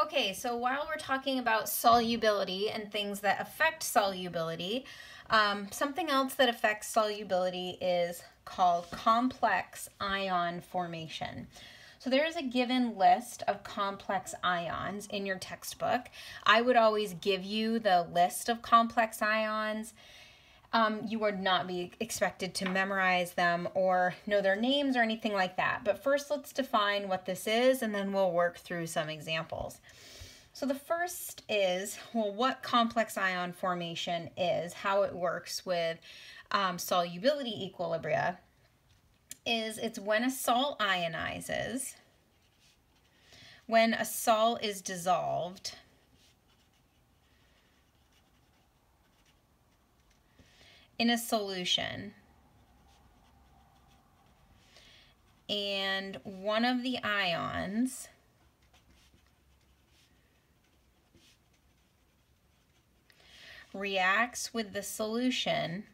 Okay, so while we're talking about solubility and things that affect solubility, um, something else that affects solubility is called complex ion formation. So there is a given list of complex ions in your textbook. I would always give you the list of complex ions. Um, you would not be expected to memorize them or know their names or anything like that. But first let's define what this is and then we'll work through some examples. So the first is, well, what complex ion formation is, how it works with um, solubility equilibria, is it's when a salt ionizes, when a salt is dissolved, in a solution, and one of the ions reacts with the solution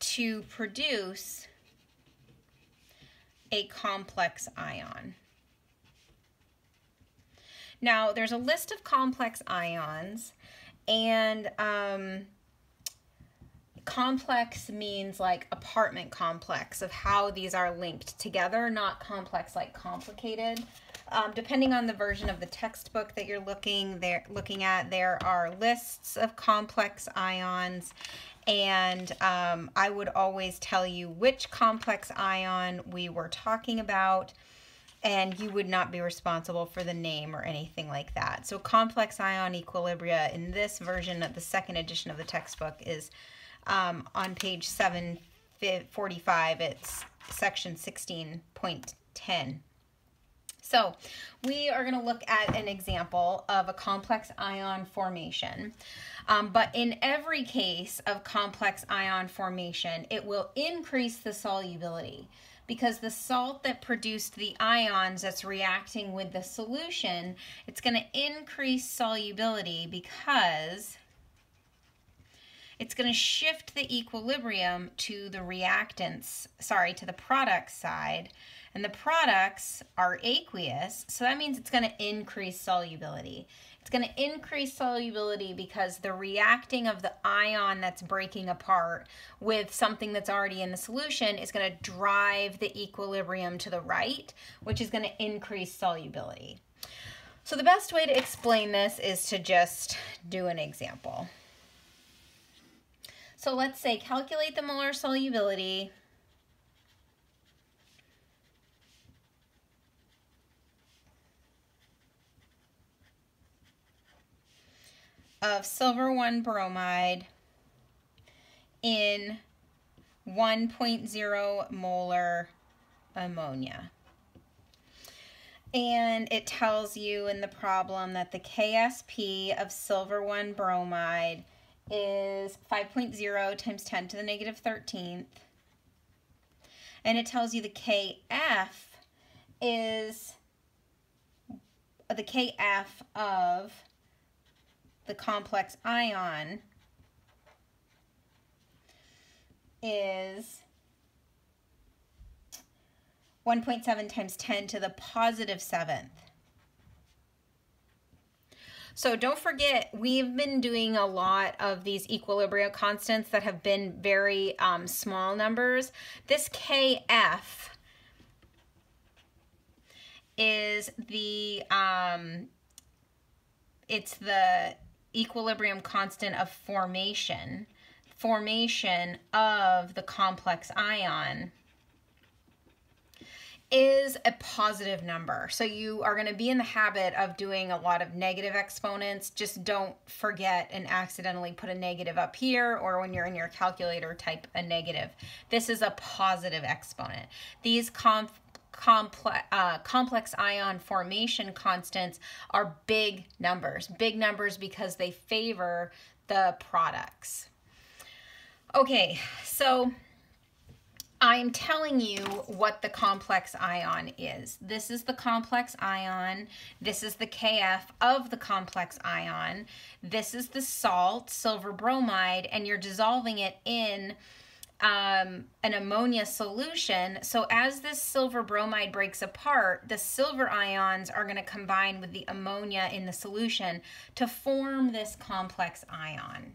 to produce a complex ion. Now, there's a list of complex ions, and um, complex means like apartment complex of how these are linked together, not complex like complicated. Um, depending on the version of the textbook that you're looking there looking at, there are lists of complex ions and um, I would always tell you which complex ion we were talking about and you would not be responsible for the name or anything like that. So complex ion equilibria in this version of the second edition of the textbook is um, on page 745. It's section 16.10. So we are going to look at an example of a complex ion formation. Um, but in every case of complex ion formation, it will increase the solubility because the salt that produced the ions that's reacting with the solution, it's going to increase solubility because it's going to shift the equilibrium to the reactants, sorry, to the product side. And the products are aqueous, so that means it's going to increase solubility. It's going to increase solubility because the reacting of the ion that's breaking apart with something that's already in the solution is going to drive the equilibrium to the right, which is going to increase solubility. So the best way to explain this is to just do an example. So let's say calculate the molar solubility of silver 1 bromide in 1.0 molar ammonia. And it tells you in the problem that the KSP of silver 1 bromide is 5.0 times 10 to the negative 13th. And it tells you the KF is the KF of the complex ion is 1.7 times 10 to the 7th. So don't forget, we've been doing a lot of these equilibrium constants that have been very um, small numbers. This KF is the, um, it's the equilibrium constant of formation, formation of the complex ion is a positive number. So you are going to be in the habit of doing a lot of negative exponents. Just don't forget and accidentally put a negative up here or when you're in your calculator type a negative. This is a positive exponent. These comp complex, uh, complex ion formation constants are big numbers. Big numbers because they favor the products. Okay, so I'm telling you what the complex ion is. This is the complex ion. This is the KF of the complex ion. This is the salt, silver bromide, and you're dissolving it in um, an ammonia solution. So as this silver bromide breaks apart, the silver ions are going to combine with the ammonia in the solution to form this complex ion.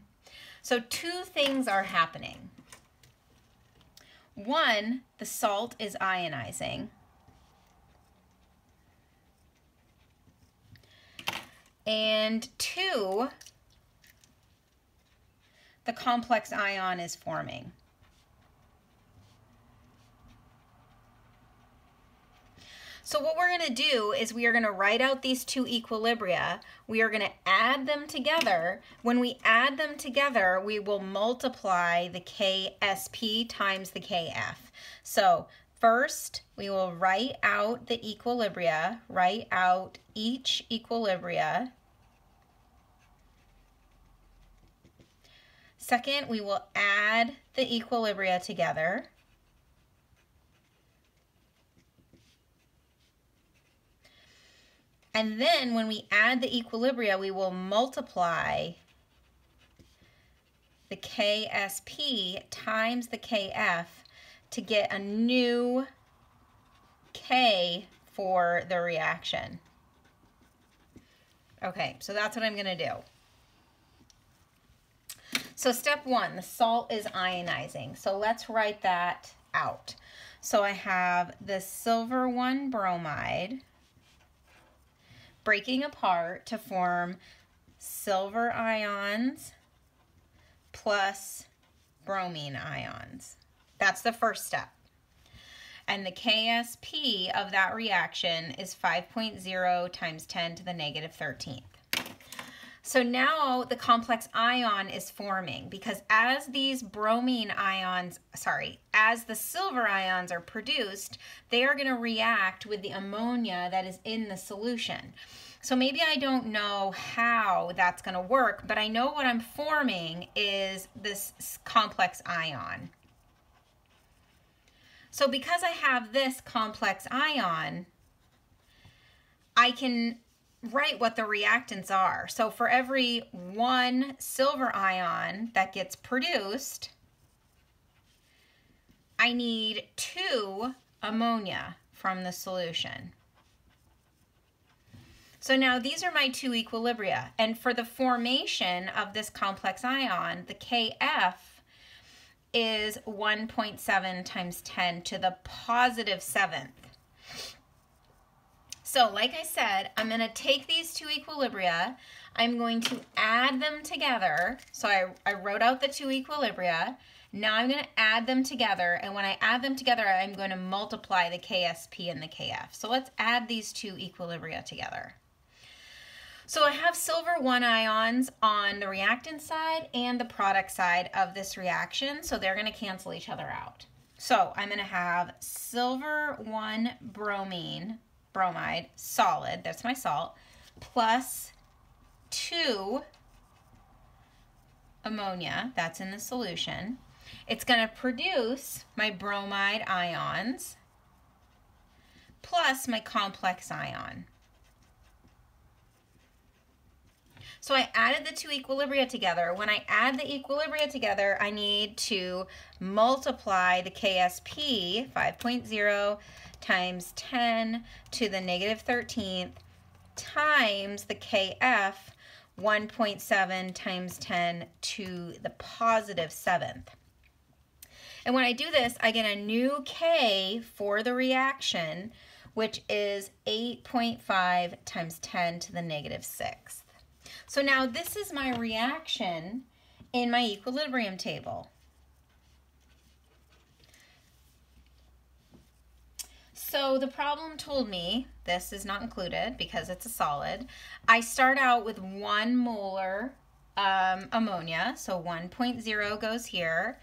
So two things are happening. One, the salt is ionizing. And two, the complex ion is forming. So what we're going to do is we are going to write out these two equilibria. We are going to add them together. When we add them together, we will multiply the KSP times the KF. So first, we will write out the equilibria, write out each equilibria. Second, we will add the equilibria together. And then when we add the equilibria, we will multiply the KSP times the KF to get a new K for the reaction. Okay, so that's what I'm going to do. So step one, the salt is ionizing. So let's write that out. So I have the silver one bromide breaking apart to form silver ions plus bromine ions. That's the first step. And the KSP of that reaction is 5.0 times 10 to the negative 13th. So now the complex ion is forming because as these bromine ions, sorry, as the silver ions are produced, they are going to react with the ammonia that is in the solution. So maybe I don't know how that's going to work, but I know what I'm forming is this complex ion. So because I have this complex ion, I can write what the reactants are. So for every one silver ion that gets produced, I need two ammonia from the solution. So now these are my two equilibria. And for the formation of this complex ion, the KF is 1.7 times 10 to the positive seventh. So like I said, I'm going to take these two equilibria, I'm going to add them together. So I, I wrote out the two equilibria. Now I'm going to add them together, and when I add them together, I'm going to multiply the KSP and the KF. So let's add these two equilibria together. So I have silver 1 ions on the reactant side and the product side of this reaction, so they're going to cancel each other out. So I'm going to have silver 1 bromine bromide, solid, that's my salt, plus 2 ammonia, that's in the solution. It's going to produce my bromide ions plus my complex ion. So I added the two equilibria together. When I add the equilibria together, I need to multiply the KSP, 5.0, times 10 to the negative 13th times the KF 1.7 times 10 to the positive 7th. And when I do this, I get a new K for the reaction, which is 8.5 times 10 to the negative 6th. So now this is my reaction in my equilibrium table. So the problem told me, this is not included because it's a solid, I start out with one molar um, ammonia, so 1.0 goes here.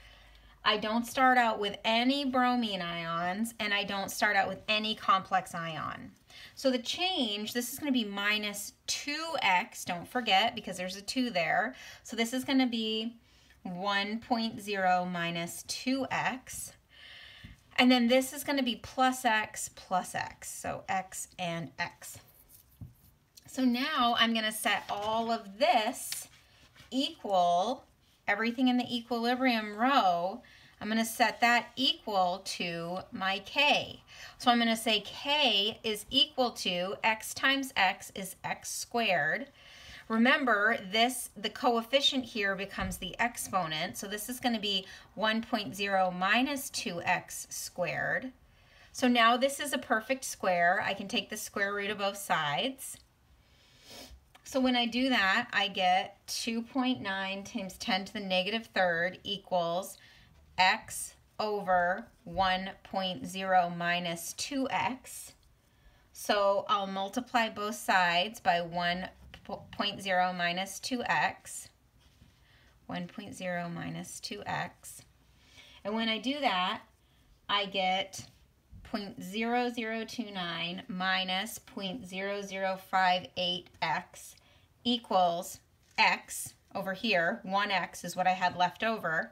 I don't start out with any bromine ions, and I don't start out with any complex ion. So the change, this is going to be minus 2x, don't forget, because there's a 2 there. So this is going to be 1.0 minus 2x. And then this is going to be plus x plus x, so x and x. So now I'm going to set all of this equal, everything in the equilibrium row, I'm going to set that equal to my k. So I'm going to say k is equal to x times x is x squared. Remember, this the coefficient here becomes the exponent, so this is going to be 1.0 minus 2x squared. So now this is a perfect square. I can take the square root of both sides. So when I do that, I get 2.9 times 10 to the negative third equals x over 1.0 minus 2x. So I'll multiply both sides by 1.0 minus 2x. 1.0 minus 2x. And when I do that, I get 0.0029 minus 0.0058x equals x over here. 1x is what I had left over.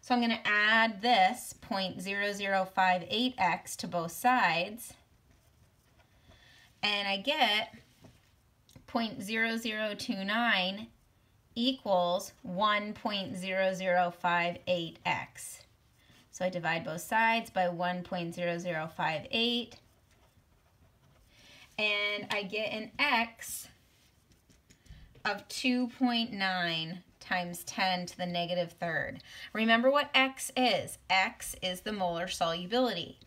So I'm going to add this 0.0058x to both sides. And I get 0.0029 equals 1.0058x. So I divide both sides by 1.0058 and I get an x of 2.9 times 10 to the negative third. Remember what x is. x is the molar solubility.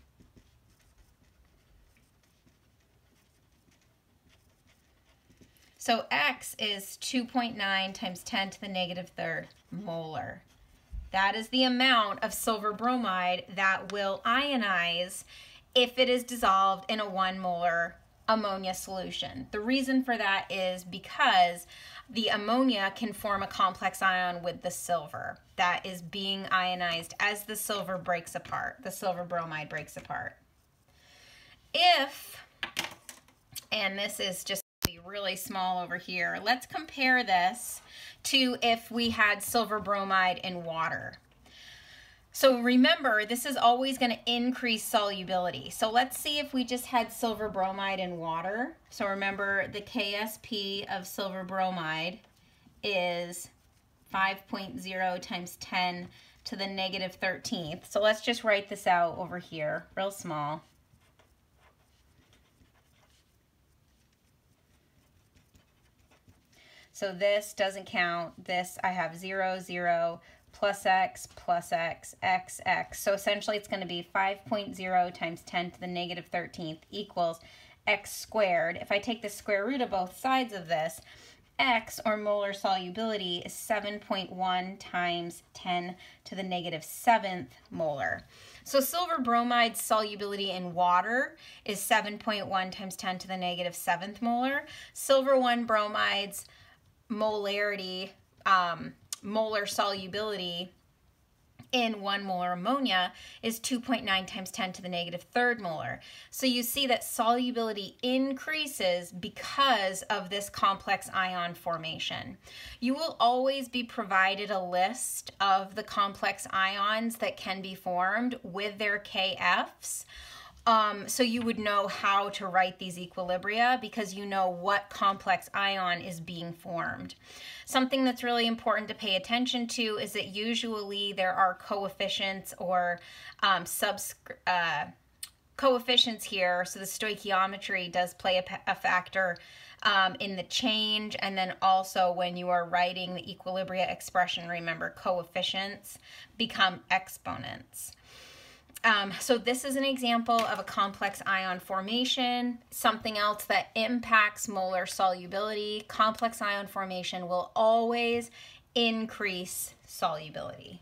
So x is 2.9 times 10 to the negative third molar. That is the amount of silver bromide that will ionize if it is dissolved in a one molar ammonia solution. The reason for that is because the ammonia can form a complex ion with the silver that is being ionized as the silver breaks apart, the silver bromide breaks apart. If, and this is just really small over here, let's compare this to if we had silver bromide in water. So remember, this is always going to increase solubility. So let's see if we just had silver bromide in water. So remember, the KSP of silver bromide is 5.0 times 10 to the negative 13th. So let's just write this out over here, real small. So this doesn't count. This I have 0, 0, plus x plus x, x, x. So essentially it's going to be 5.0 times 10 to the negative 13th equals x squared. If I take the square root of both sides of this, x, or molar solubility, is 7.1 times 10 to the negative 7th molar. So silver bromide solubility in water is 7.1 times 10 to the negative 7th molar. Silver 1 bromide's molarity um, molar solubility in one molar ammonia is 2.9 times 10 to the negative third molar. So you see that solubility increases because of this complex ion formation. You will always be provided a list of the complex ions that can be formed with their KFs. Um, so you would know how to write these equilibria because you know what complex ion is being formed. Something that's really important to pay attention to is that usually there are coefficients or um, uh, coefficients here. So the stoichiometry does play a, a factor um, in the change and then also when you are writing the equilibria expression, remember coefficients become exponents. Um, so this is an example of a complex ion formation. Something else that impacts molar solubility. Complex ion formation will always increase solubility.